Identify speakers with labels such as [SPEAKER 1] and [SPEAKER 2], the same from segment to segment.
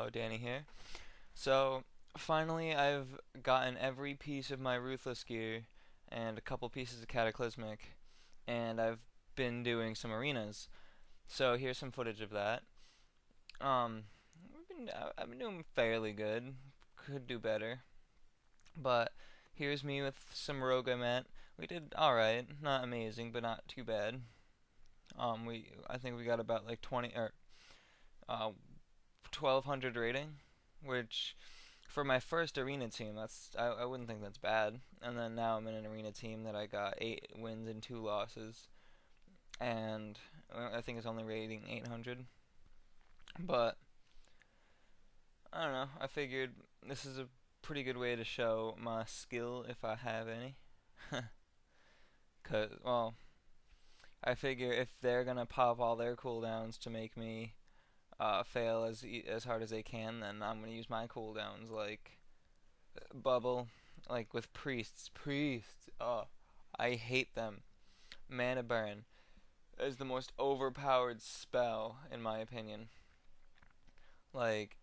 [SPEAKER 1] Hello, Danny here. So, finally I've gotten every piece of my Ruthless gear and a couple pieces of Cataclysmic, and I've been doing some arenas. So here's some footage of that. Um, I've been, I've been doing fairly good. Could do better. But here's me with some rogue I met. We did alright. Not amazing, but not too bad. Um, we I think we got about like 20 or uh, 1200 rating, which for my first arena team, that's I, I wouldn't think that's bad. And then now I'm in an arena team that I got eight wins and two losses, and uh, I think it's only rating 800. But I don't know. I figured this is a pretty good way to show my skill if I have any. Cause well, I figure if they're gonna pop all their cooldowns to make me uh, fail as as hard as they can, then I'm gonna use my cooldowns like bubble, like with priests. Priests, oh, I hate them. Mana burn is the most overpowered spell in my opinion. Like,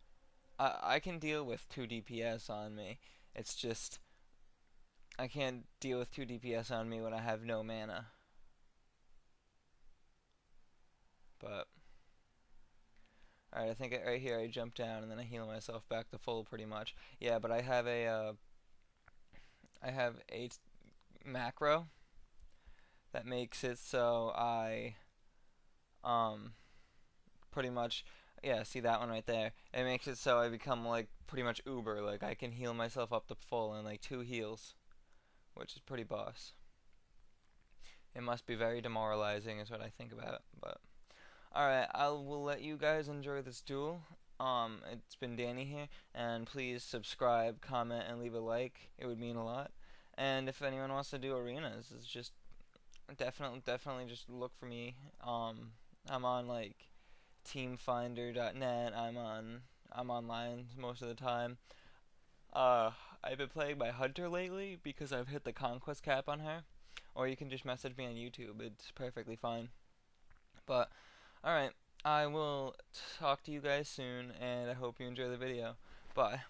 [SPEAKER 1] I I can deal with two DPS on me. It's just I can't deal with two DPS on me when I have no mana. But Alright, I think right here I jump down and then I heal myself back to full pretty much. Yeah, but I have a, uh, I have a macro that makes it so I, um, pretty much, yeah, see that one right there. It makes it so I become like pretty much uber, like I can heal myself up to full in like two heals, which is pretty boss. It must be very demoralizing is what I think about it, but... Alright, I will let you guys enjoy this duel. Um, it's been Danny here, and please subscribe, comment, and leave a like. It would mean a lot. And if anyone wants to do arenas, it's just definitely, definitely just look for me. Um, I'm on like teamfinder.net. I'm on, I'm online most of the time. Uh, I've been playing my Hunter lately because I've hit the conquest cap on her. Or you can just message me on YouTube. It's perfectly fine. But Alright, I will talk to you guys soon, and I hope you enjoy the video. Bye.